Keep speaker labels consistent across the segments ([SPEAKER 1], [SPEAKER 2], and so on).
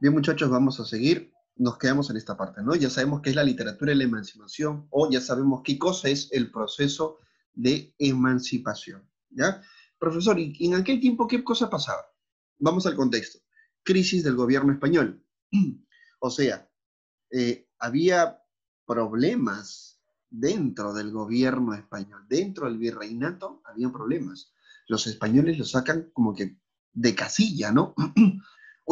[SPEAKER 1] Bien, muchachos, vamos a seguir. Nos quedamos en esta parte, ¿no? Ya sabemos qué es la literatura de la emancipación o ya sabemos qué cosa es el proceso de emancipación, ¿ya? Profesor, ¿y en aquel tiempo qué cosa pasaba? Vamos al contexto. Crisis del gobierno español. O sea, eh, había problemas dentro del gobierno español, dentro del virreinato había problemas. Los españoles lo sacan como que de casilla, ¿no?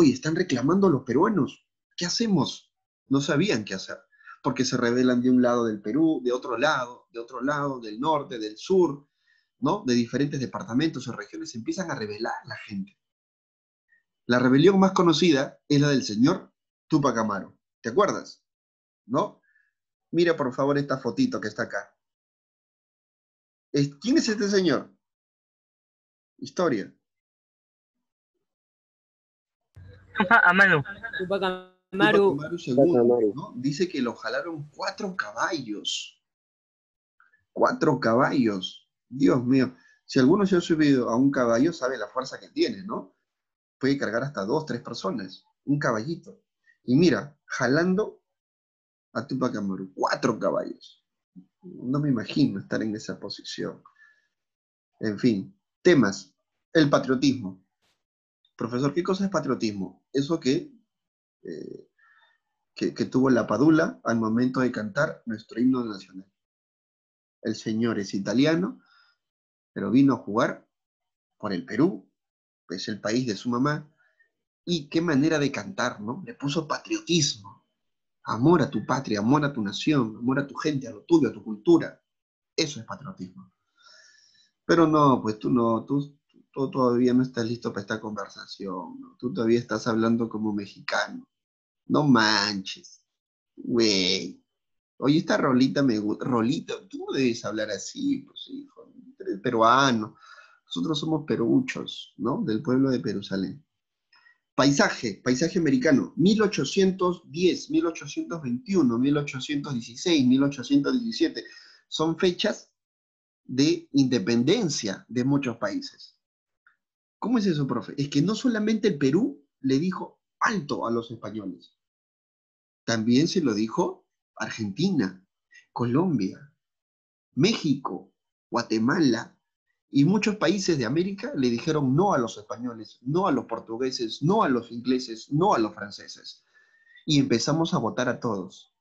[SPEAKER 1] Oye, están reclamando los peruanos. ¿Qué hacemos? No sabían qué hacer, porque se rebelan de un lado del Perú, de otro lado, de otro lado, del norte, del sur, ¿no? De diferentes departamentos o regiones, empiezan a rebelar la gente. La rebelión más conocida es la del señor Tupac Amaro. ¿Te acuerdas? ¿No? Mira por favor esta fotito que está acá. ¿Quién es este señor? Historia.
[SPEAKER 2] Amaro.
[SPEAKER 1] Amaru. ¿no? Dice que lo jalaron cuatro caballos. Cuatro caballos. Dios mío. Si alguno se ha subido a un caballo, sabe la fuerza que tiene, ¿no? Puede cargar hasta dos, tres personas. Un caballito. Y mira, jalando a Tupac Amaru. Cuatro caballos. No me imagino estar en esa posición. En fin, temas. El patriotismo. Profesor, ¿qué cosa es patriotismo? Eso que, eh, que, tuvo la Padula al momento de cantar nuestro himno nacional. El señor es italiano, pero vino a jugar por el Perú, es el país de su mamá, y qué manera de cantar, ¿no? Le puso patriotismo, amor a tu patria, amor a tu nación, amor a tu gente, a lo tuyo, a tu cultura. Eso es patriotismo. Pero no, pues tú no, tú, tú todavía no estás listo para esta conversación, tú todavía estás hablando como mexicano. No manches, güey. Oye, esta rolita me gusta. Rolita, tú no debes hablar así, pues hijo. Peruano. Nosotros somos peruchos, ¿no? Del pueblo de Jerusalén. Paisaje, paisaje americano, 1810, 1821, 1816, 1817. Son fechas de independencia de muchos países. ¿Cómo es eso, profe? Es que no solamente el Perú le dijo alto a los españoles, también se lo dijo Argentina, Colombia, México, Guatemala y muchos países de América le dijeron no a los españoles, no a los portugueses, no a los ingleses, no a los franceses. Y empezamos a votar a todos.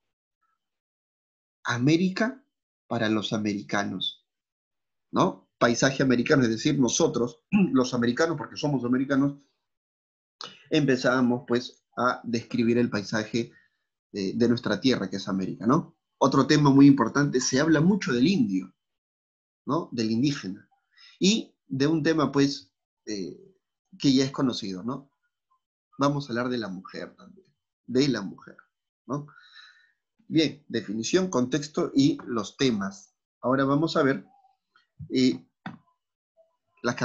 [SPEAKER 1] América para los americanos, ¿no? Paisaje americano, es decir, nosotros, los americanos, porque somos americanos, empezábamos pues a describir el paisaje de, nuestra tierra, que es América, ¿no? Otro tema muy importante, se habla mucho del indio, ¿no? Del indígena. Y de un tema pues eh, que ya es conocido, ¿no? Vamos a hablar de la mujer también, de la mujer, ¿no? Bien, definición, contexto y los temas. Ahora vamos a ver las,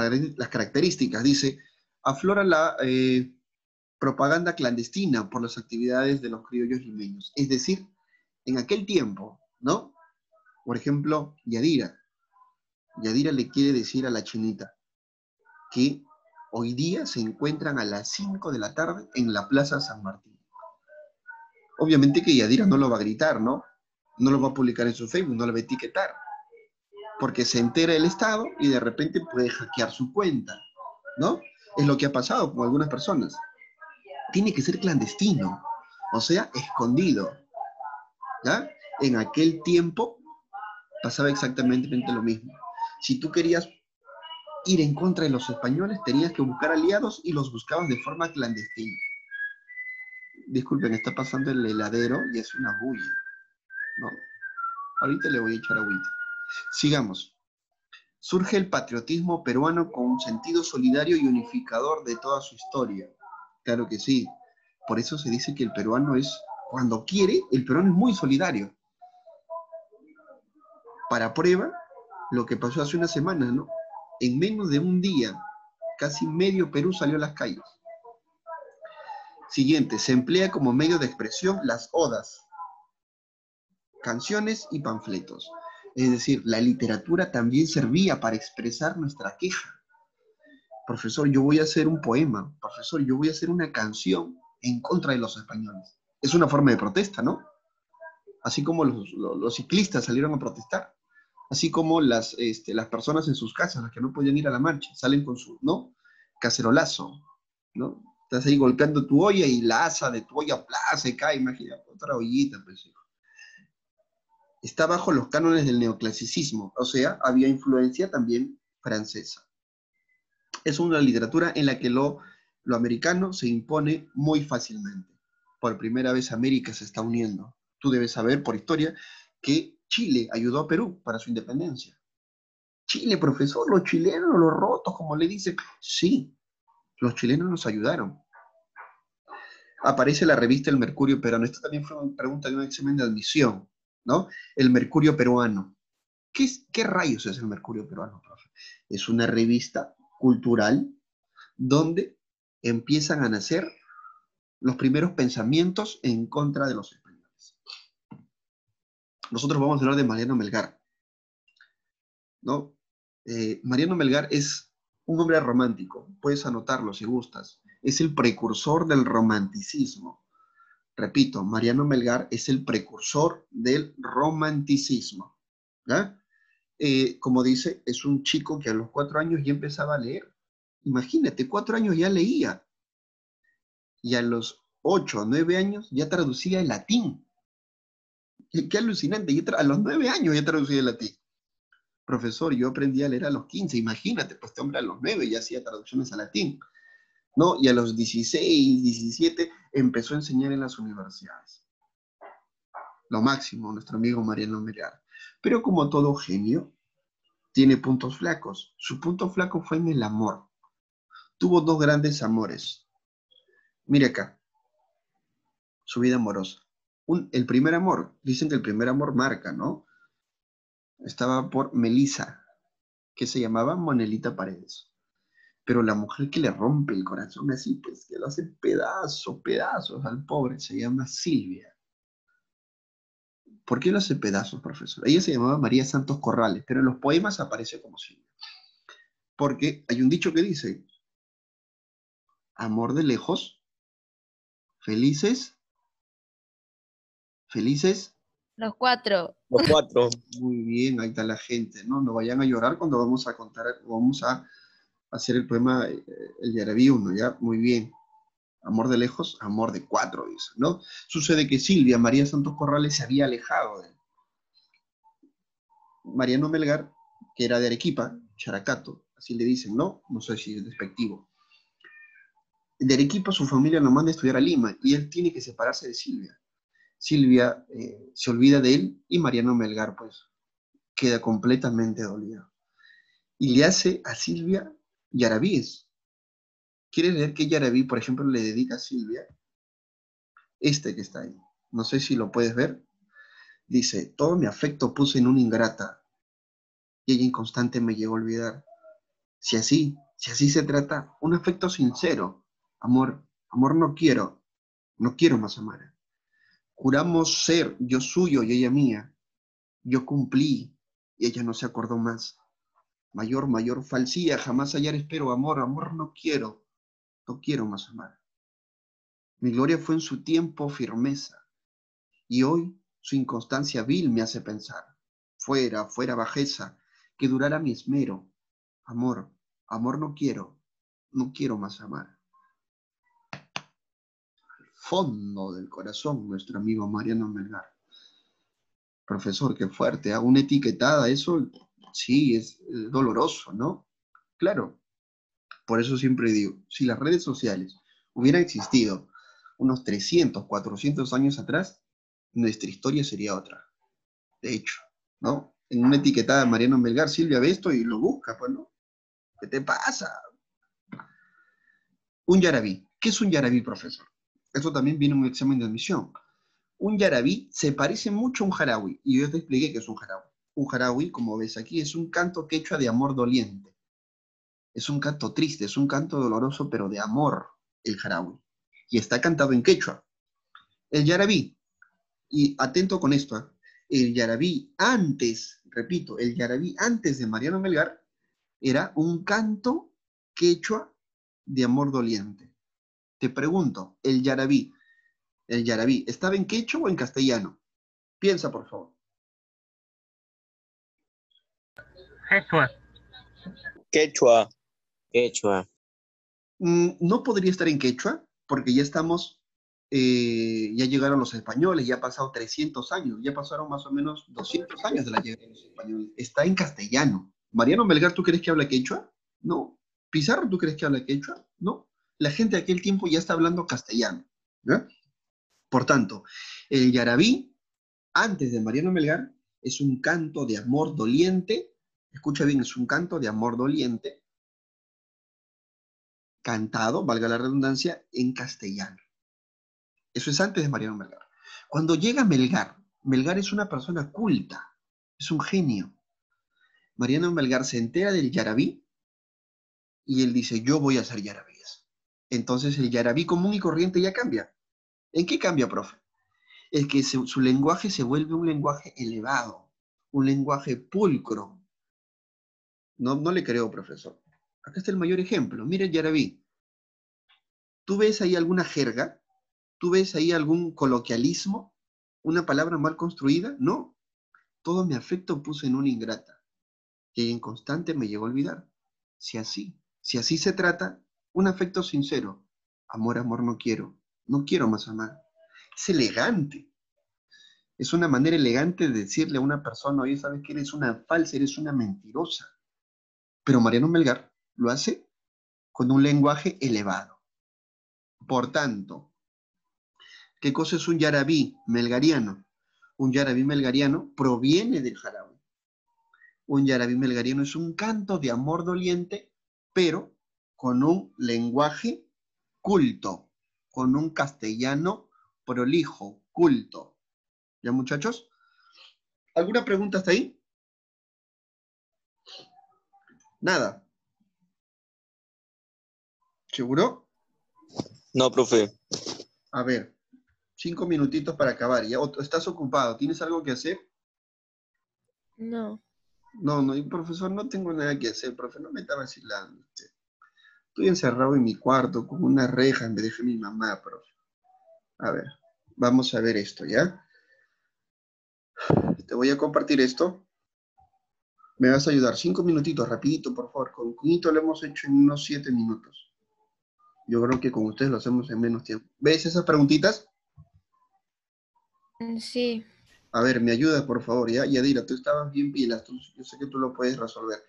[SPEAKER 1] características. Dice, aflora la eh, propaganda clandestina por las actividades de los criollos limeños. Es decir, en aquel tiempo, ¿no? Por ejemplo, Yadira. Yadira le quiere decir a la chinita que hoy día se encuentran a las 5 de la tarde en la Plaza San Martín. Obviamente que Yadira no lo va a gritar, ¿no? No lo va a publicar en su Facebook, no lo va a etiquetar porque se entera el Estado y de repente puede hackear su cuenta, ¿no? Es lo que ha pasado con algunas personas. Tiene que ser clandestino, o sea, escondido. ¿Ya? En aquel tiempo pasaba exactamente lo mismo. Si tú querías ir en contra de los españoles, tenías que buscar aliados y los buscabas de forma clandestina. Disculpen, está pasando el heladero y es una bulla. ¿no? Ahorita le voy a echar agüita. Sigamos. Surge el patriotismo peruano con un sentido solidario y unificador de toda su historia. Claro que sí. Por eso se dice que el peruano es, cuando quiere, el peruano es muy solidario. Para prueba, lo que pasó hace una semana, ¿no? En menos de un día, casi medio Perú salió a las calles. Siguiente, se emplea como medio de expresión las odas, canciones y panfletos. Es decir, la literatura también servía para expresar nuestra queja. Profesor, yo voy a hacer un poema. Profesor, yo voy a hacer una canción en contra de los españoles. Es una forma de protesta, ¿no? Así como los, ciclistas salieron a protestar, así como las, este, las personas en sus casas, las que no podían ir a la marcha, salen con su, ¿no? Cacerolazo, ¿no? Estás ahí golpeando tu olla y la asa de tu olla se cae, imagínate, otra ollita, pues, Está bajo los cánones del neoclasicismo, o sea, había influencia también francesa. Es una literatura en la que lo, lo americano se impone muy fácilmente. Por primera vez América se está uniendo. Tú debes saber por historia que Chile ayudó a Perú para su independencia. Chile, profesor, los chilenos, los rotos, como le dicen. Sí, los chilenos nos ayudaron aparece la revista El Mercurio Peruano. Esta también fue una pregunta de un examen de admisión, ¿no? El Mercurio Peruano. ¿Qué, rayos es el Mercurio Peruano, profe? Es una revista cultural donde empiezan a nacer los primeros pensamientos en contra de los españoles. Nosotros vamos a hablar de Mariano Melgar. ¿no? Eh, Mariano Melgar es un hombre romántico, puedes anotarlo si gustas es el precursor del romanticismo. Repito, Mariano Melgar es el precursor del romanticismo. Eh, como dice, es un chico que a los cuatro años ya empezaba a leer. Imagínate, cuatro años ya leía. Y a los ocho o nueve años ya traducía el latín. Qué, alucinante, a los nueve años ya traducía el latín. Profesor, yo aprendí a leer a los quince, imagínate, pues este hombre a los nueve ya hacía traducciones al latín. ¿No? Y a los 16, 17 empezó a enseñar en las universidades. Lo máximo, nuestro amigo Mariano Melgar. Pero como todo genio, tiene puntos flacos. Su punto flaco fue en el amor. Tuvo dos grandes amores. Mire acá, su vida amorosa. el primer amor, dicen que el primer amor marca, ¿no? Estaba por Melisa, que se llamaba Monelita Paredes. Pero la mujer que le rompe el corazón así, pues que lo hace pedazos, pedazos al pobre, se llama Silvia. ¿Por qué lo hace pedazos, profesor? Ella se llamaba María Santos Corrales, pero en los poemas aparece como Silvia. Porque hay un dicho que dice, amor de lejos, felices, felices.
[SPEAKER 3] Los cuatro.
[SPEAKER 2] Los cuatro.
[SPEAKER 1] Muy bien, ahí está la gente, ¿no? No vayan a llorar cuando vamos a contar, vamos a hacer el poema eh, El Yarabí 1, ¿ya? Muy bien. Amor de lejos, amor de cuatro, dice, ¿no? Sucede que Silvia María Santos Corrales se había alejado de él. Mariano Melgar, que era de Arequipa, Characato, así le dicen, ¿no? No sé si es despectivo. De Arequipa su familia lo manda a estudiar a Lima y él tiene que separarse de Silvia. Silvia eh, se olvida de él y Mariano Melgar, pues, queda completamente dolido. Y le hace a Silvia yarabíes. ¿Quieres leer qué yarabí, por ejemplo, le dedica a Silvia? Este que está ahí. No sé si lo puedes ver. Dice, todo mi afecto puse en una ingrata y ella inconstante me llegó a olvidar. Si así, si así se trata, un afecto sincero. Amor, amor no quiero, no quiero más amar. Juramos ser yo suyo y ella mía. Yo cumplí y ella no se acordó más mayor, mayor falsía, jamás hallar espero amor, amor no quiero, no quiero más amar. Mi gloria fue en su tiempo firmeza, y hoy su inconstancia vil me hace pensar, fuera, fuera bajeza, que durara mi esmero. Amor, amor no quiero, no quiero más amar. Al fondo del corazón, nuestro amigo Mariano Melgar. Profesor, qué fuerte, hago una etiquetada, eso sí, es doloroso, ¿no? Claro, por eso siempre digo, si las redes sociales hubieran existido unos 300, 400 años atrás, nuestra historia sería otra. De hecho, ¿no? En una etiquetada Mariano Melgar, Silvia ve esto y lo busca, pues, ¿no? ¿Qué te pasa? Un yarabí. ¿Qué es un yarabí, profesor? Esto también viene en un examen de admisión. Un yarabí se parece mucho a un jarawi, y yo te expliqué qué es un jarawi un jarawi, como ves aquí, es un canto quechua de amor doliente. Es un canto triste, es un canto doloroso, pero de amor, el jarawi. Y está cantado en quechua. El yarabí, y atento con esto, ¿eh? el yarabí antes, repito, el yarabí antes de Mariano Melgar era un canto quechua de amor doliente. Te pregunto, el yarabí, el yarabí, ¿estaba en quechua o en castellano? Piensa, por favor.
[SPEAKER 2] Quechua.
[SPEAKER 3] Quechua.
[SPEAKER 4] Quechua.
[SPEAKER 1] Mm, no podría estar en quechua porque ya estamos, eh, ya llegaron los españoles, ya ha pasado 300 años, ya pasaron más o menos 200 años de la llegada de los españoles. Está en castellano. Mariano Melgar, ¿tú crees que habla quechua? No. Pizarro, ¿tú crees que habla quechua? No. La gente de aquel tiempo ya está hablando castellano. Por tanto, el yarabí, antes de Mariano Melgar, es un canto de amor doliente. Escucha bien, es un canto de amor doliente cantado, valga la redundancia, en castellano. Eso es antes de Mariano Melgar. Cuando llega Melgar, Melgar es una persona culta, es un genio. Mariano Melgar se entera del yarabí y él dice, yo voy a ser yarabíes. Entonces el yarabí común y corriente ya cambia. ¿En qué cambia, profe? Es que su lenguaje se vuelve un lenguaje elevado, un lenguaje pulcro. No, no le creo, profesor. Acá está el mayor ejemplo. Mira el yarabí. ¿Tú ves ahí alguna jerga? ¿Tú ves ahí algún coloquialismo? ¿Una palabra mal construida? No. Todo mi afecto puse en una ingrata. Y en constante me llegó a olvidar. Si así, si así se trata, un afecto sincero. Amor, amor no quiero. No quiero más amar. Es elegante. Es una manera elegante de decirle a una persona, oye, sabes que eres una falsa, eres una mentirosa. Pero Mariano Melgar lo hace con un lenguaje elevado. Por tanto, ¿qué cosa es un yarabí melgariano? Un yarabí melgariano proviene del jarabe. Un yarabí melgariano es un canto de amor doliente, pero con un lenguaje culto, con un castellano prolijo, culto. ¿Ya muchachos? ¿Alguna pregunta hasta ahí? Nada. ¿Seguro?
[SPEAKER 3] No, profe.
[SPEAKER 1] A ver, cinco minutitos para acabar. ¿Ya? ¿Estás ocupado? ¿Tienes algo que hacer?
[SPEAKER 5] No.
[SPEAKER 1] No, no, profesor, no tengo nada que hacer, profe, no me está vacilando Estoy encerrado en mi cuarto con una reja me dejé mi mamá, profe. A ver, vamos a ver esto, ¿ya? Te voy a compartir esto. Me vas a ayudar cinco minutitos, rapidito, por favor. Con Cunito lo hemos hecho en unos siete minutos. Yo creo que con ustedes lo hacemos en menos tiempo. ¿Ves esas preguntitas?
[SPEAKER 5] Mm, sí.
[SPEAKER 1] A ver, me ayudas, por favor, ¿ya? Yadira, tú estabas bien pilas, yo sé que tú lo puedes resolver.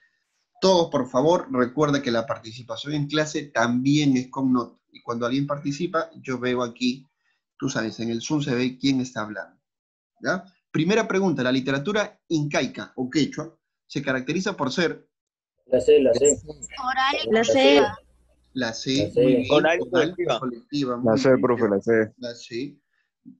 [SPEAKER 1] Todos, por favor, recuerda que la participación en clase también es con nota. Y cuando alguien participa, yo veo aquí, tú sabes, en el Zoom se ve quién está hablando. ¿Ya? Primera pregunta, la literatura incaica o quechua se caracteriza por ser...
[SPEAKER 4] La C, la C.
[SPEAKER 5] La C.
[SPEAKER 1] La C,
[SPEAKER 4] La C.
[SPEAKER 3] Oral
[SPEAKER 1] colectiva.
[SPEAKER 3] colectiva.
[SPEAKER 1] muy
[SPEAKER 6] La C,
[SPEAKER 1] bien.
[SPEAKER 6] profe, la C.
[SPEAKER 1] La C.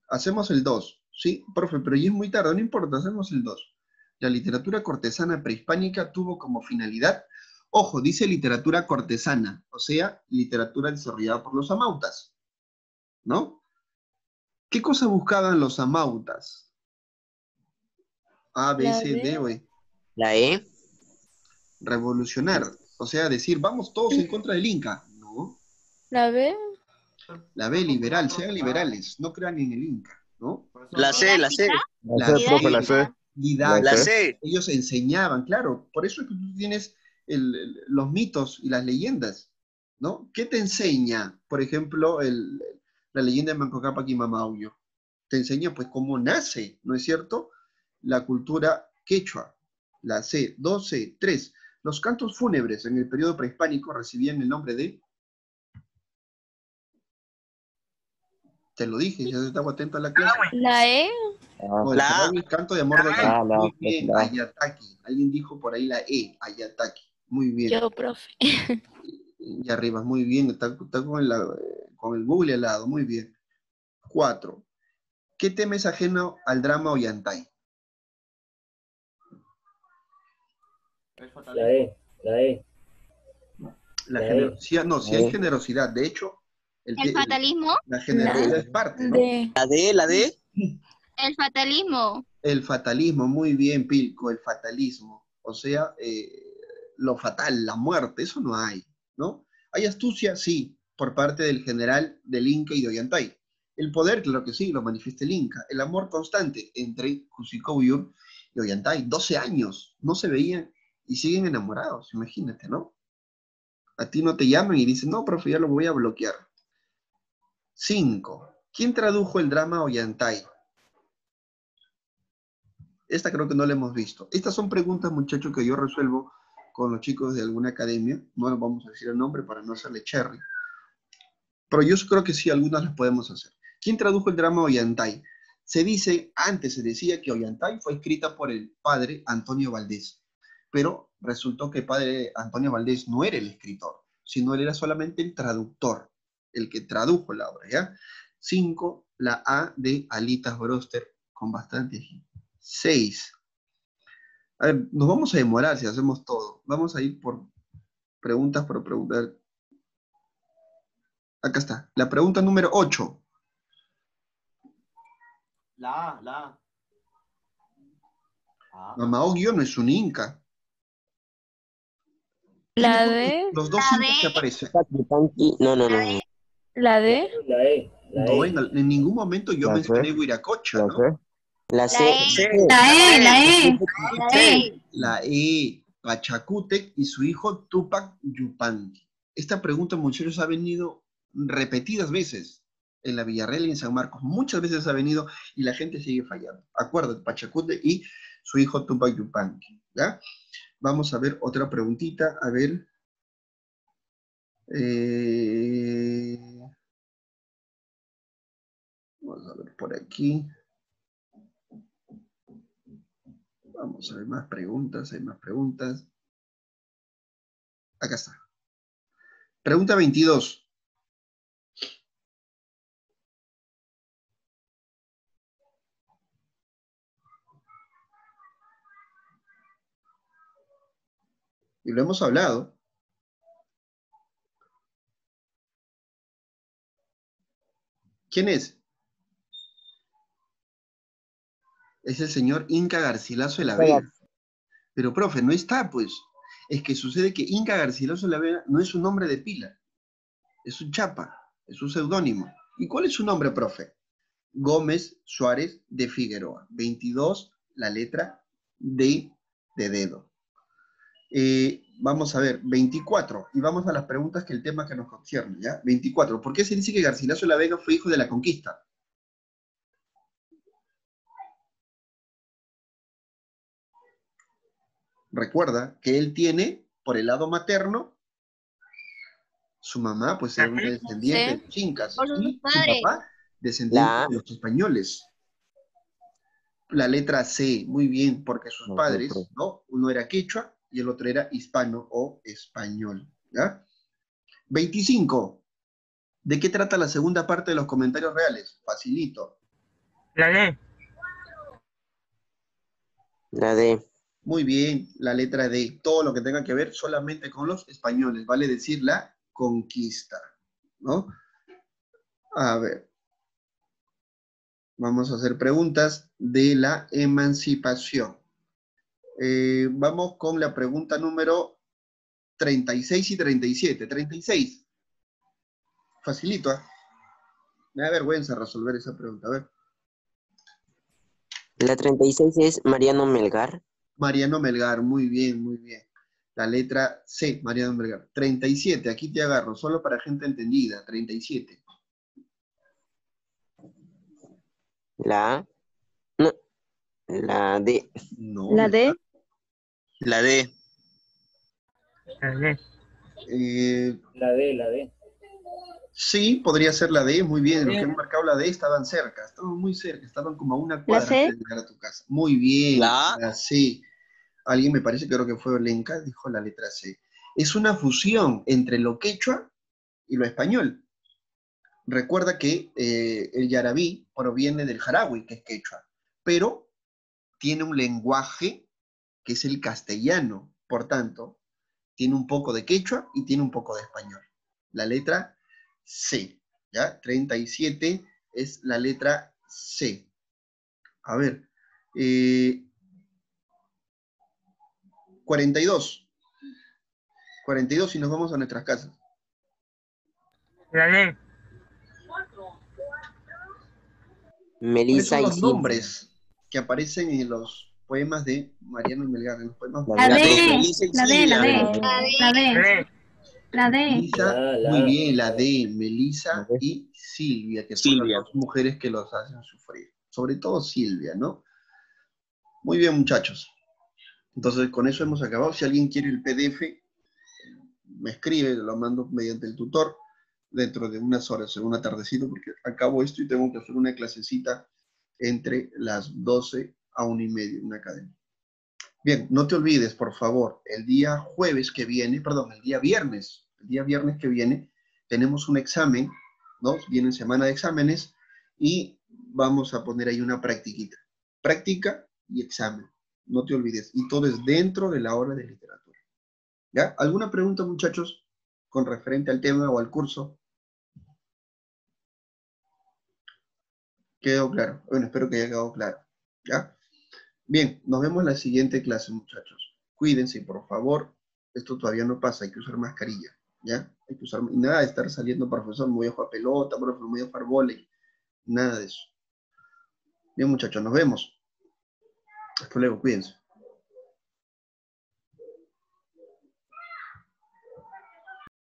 [SPEAKER 1] Hacemos el 2, ¿sí? Profe, pero ya es muy tarde, no importa, hacemos el 2. La literatura cortesana prehispánica tuvo como finalidad, ojo, dice literatura cortesana, o sea, literatura desarrollada por los amautas, ¿no? ¿Qué cosa buscaban los amautas? A, B, C. D, o E.
[SPEAKER 4] La E.
[SPEAKER 1] Revolucionar, o sea, decir, vamos todos en contra del Inca. No,
[SPEAKER 5] La B.
[SPEAKER 1] la B, liberal, sean liberales, no crean en el Inca, ¿no?
[SPEAKER 3] La C, la C.
[SPEAKER 6] La
[SPEAKER 1] La
[SPEAKER 6] C, profe, la C.
[SPEAKER 1] Didáctica.
[SPEAKER 3] La
[SPEAKER 6] C.
[SPEAKER 3] C.
[SPEAKER 1] ellos enseñaban, claro, por eso es que tú tienes el- el- los mitos y las leyendas, ¿no? ¿Qué te enseña, por ejemplo, el- la leyenda de Manco Cápac y Mamauyo? Te enseña, pues, cómo nace, ¿no es cierto? La cultura quechua, la C, 12, 3. Los cantos fúnebres en el periodo prehispánico recibían el nombre de... Te lo dije, ya estaba atento a la clase.
[SPEAKER 5] La E.
[SPEAKER 6] Ah,
[SPEAKER 1] No, el
[SPEAKER 3] La.
[SPEAKER 1] Paraguay, canto de amor de
[SPEAKER 6] Ah, la,
[SPEAKER 1] Muy bien,
[SPEAKER 6] la.
[SPEAKER 1] Ayataki. Alguien dijo por ahí la E, Ayataki. Muy bien.
[SPEAKER 5] Yo, profe.
[SPEAKER 1] Y arriba, muy bien. Está, está con, la- con el Google al lado, muy bien. Cuatro. ¿Qué tema es ajeno al drama Ollantay?
[SPEAKER 4] La E. La E.
[SPEAKER 1] La
[SPEAKER 6] Eh,
[SPEAKER 4] La E.
[SPEAKER 1] generosidad, no, si hay
[SPEAKER 6] Eh.
[SPEAKER 1] generosidad. De hecho, el
[SPEAKER 7] El fatalismo,
[SPEAKER 1] la generosidad es parte, ¿no?
[SPEAKER 3] La D, la D.
[SPEAKER 7] el fatalismo,
[SPEAKER 1] El fatalismo, muy bien, Pilco, el fatalismo. O sea, eh, lo fatal, la muerte, eso no hay, ¿no? ¿Hay astucia? Sí. por parte del general del Inca y de Ollantay. El poder, claro que sí, lo manifiesta el Inca. El amor constante entre Cusicóyur y Ollantay. 12 años, no se veían y siguen enamorados, imagínate, ¿no? A ti no te llaman y dicen, no, profe, ya lo voy a bloquear. 5. ¿Quién tradujo el drama Ollantay? Esta creo que no la hemos visto. Estas son preguntas, muchachos, que yo resuelvo con los chicos de alguna academia. No vamos a decir el nombre para no hacerle cherry. Pero yo creo que sí, algunas las podemos hacer. ¿Quién tradujo el drama Ollantay? Se dice, antes se decía que Ollantay fue escrita por el padre Antonio Valdés, pero resultó que el padre Antonio Valdés no era el escritor, sino él era solamente el traductor, el que tradujo la obra, ¿ya? Cinco, la A de Alitas Broster, con bastante 6. A ver, nos vamos a demorar si hacemos todo. Vamos a ir por preguntas por preguntar. Acá está. La pregunta número 8.
[SPEAKER 6] La A, la A. Ah,
[SPEAKER 1] Mamá Ogio no es un inca.
[SPEAKER 5] La D.
[SPEAKER 1] Los dos
[SPEAKER 7] La
[SPEAKER 1] incas que
[SPEAKER 7] D.
[SPEAKER 1] aparecen.
[SPEAKER 4] Yupanqui, no, no, no.
[SPEAKER 5] La D.
[SPEAKER 4] La E. La
[SPEAKER 1] No,
[SPEAKER 4] E.
[SPEAKER 1] en, en ningún momento yo
[SPEAKER 8] La
[SPEAKER 1] mencioné
[SPEAKER 8] C.
[SPEAKER 1] Huiracocha,
[SPEAKER 8] La
[SPEAKER 1] ¿no?
[SPEAKER 8] C.
[SPEAKER 4] La C.
[SPEAKER 3] C.
[SPEAKER 7] La E, la E. La E.
[SPEAKER 1] La E, Pachacútec y su hijo Tupac Yupanqui. Esta pregunta, muchachos, ha venido repetidas veces en la Villarreal y en San Marcos. Muchas veces ha venido y la gente sigue fallando. Acuérdate, Pachacútec y su hijo Tupac Yupanqui. ¿Ya? Vamos a ver otra preguntita. A ver. Eh, Vamos a ver por aquí. Vamos a ver más preguntas, hay más preguntas. Acá está. Pregunta 22. Y lo hemos hablado. ¿Quién es? Es el señor Inca Garcilaso de la Vega. Pero, profe, no está, pues. Es que sucede que Inca Garcilaso de la Vega no es un nombre de pila. Es un chapa, es un seudónimo. ¿Y cuál es su nombre, profe? Gómez Suárez de Figueroa. 22, la letra D de dedo. Eh, vamos a ver, 24. Y vamos a las preguntas que el tema que nos concierne, ¿ya? 24. ¿Por qué se dice que Garcilaso de la Vega fue hijo de la conquista? Recuerda que él tiene, por el lado materno, su mamá, pues era una descendiente de los incas.
[SPEAKER 7] Por sus
[SPEAKER 1] y su papá, descendiente
[SPEAKER 4] La-
[SPEAKER 1] de los españoles. La letra C, muy bien, porque sus padres. ¿no? Uno era quechua y el otro era hispano o español, ¿ya? 25. ¿De qué trata la segunda parte de los comentarios reales? Facilito.
[SPEAKER 2] La D.
[SPEAKER 4] La D.
[SPEAKER 1] Muy bien, la letra D. Todo lo que tenga que ver solamente con los españoles, vale decir la conquista, ¿no? A ver. Vamos a hacer preguntas de la emancipación. Eh, vamos con la pregunta número 36 y 37. 36. Facilito, ¿ah? Me da vergüenza resolver esa pregunta. A ver.
[SPEAKER 4] La 36 es Mariano Melgar.
[SPEAKER 1] Mariano Melgar, muy bien, muy bien. La letra C, Mariano Melgar. 37, aquí te agarro, solo para gente entendida. 37.
[SPEAKER 4] La A. No. La D.
[SPEAKER 1] No.
[SPEAKER 5] La D.
[SPEAKER 3] La D.
[SPEAKER 2] La D.
[SPEAKER 1] Eh,
[SPEAKER 4] La D, la D.
[SPEAKER 1] sí, podría ser la D, muy bien. Los que han marcado la D estaban cerca, estaban muy cerca, estaban como a una cuadra de llegar a tu casa. Muy bien.
[SPEAKER 3] La A.
[SPEAKER 1] C. Alguien me parece, creo que fue Olenka, dijo la letra C. Es una fusión entre lo quechua y lo español. Recuerda que eh, el yarabí proviene del jarawi, que es quechua, pero tiene un lenguaje que es el castellano. Por tanto, tiene un poco de quechua y tiene un poco de español. La letra C, ¿ya? 37 es la letra C. A ver, eh, 42. 42 y nos vamos a nuestras casas.
[SPEAKER 2] La.
[SPEAKER 1] ¿Cuáles
[SPEAKER 4] Melissa
[SPEAKER 1] son
[SPEAKER 4] y
[SPEAKER 1] los nombres que aparecen en los poemas de Mariano Melgar? En los poemas
[SPEAKER 4] La
[SPEAKER 7] La
[SPEAKER 4] La
[SPEAKER 7] D.
[SPEAKER 4] D.
[SPEAKER 3] Melissa y
[SPEAKER 7] La D, la D.
[SPEAKER 3] Silvia.
[SPEAKER 7] La
[SPEAKER 2] La
[SPEAKER 7] D.
[SPEAKER 2] D.
[SPEAKER 7] La D.
[SPEAKER 1] Melissa,
[SPEAKER 6] La,
[SPEAKER 1] muy bien, la de
[SPEAKER 4] D.
[SPEAKER 1] y Silvia, que son
[SPEAKER 3] Silvia.
[SPEAKER 1] las dos mujeres que los hacen sufrir. Sobre todo Silvia, ¿no? Muy bien, muchachos. Entonces, con eso hemos acabado. Si alguien quiere el PDF, me escribe, lo mando mediante el tutor dentro de unas horas, en una tardecita, porque acabo esto y tengo que hacer una clasecita entre las 12 a 1 y media en una academia. Bien, no te olvides, por favor, el día jueves que viene, perdón, el día viernes, el día viernes que viene, tenemos un examen, ¿no? Viene semana de exámenes y vamos a poner ahí una practiquita. Práctica y examen, no te olvides. Y todo es dentro de la hora de literatura. ¿Ya? ¿Alguna pregunta, muchachos, con referente al tema o al curso? ¿Quedó claro? Bueno, espero que haya quedado claro. ¿Ya? Bien, nos vemos en la siguiente clase, muchachos. Cuídense, por favor. Esto todavía no pasa, hay que usar mascarilla. ¿Ya? Hay que usar, y nada de estar saliendo, profesor, me voy a jugar pelota, profesor, me voy a jugar. Nada de eso. Bien, muchachos, nos vemos. Hasta luego, cuídense.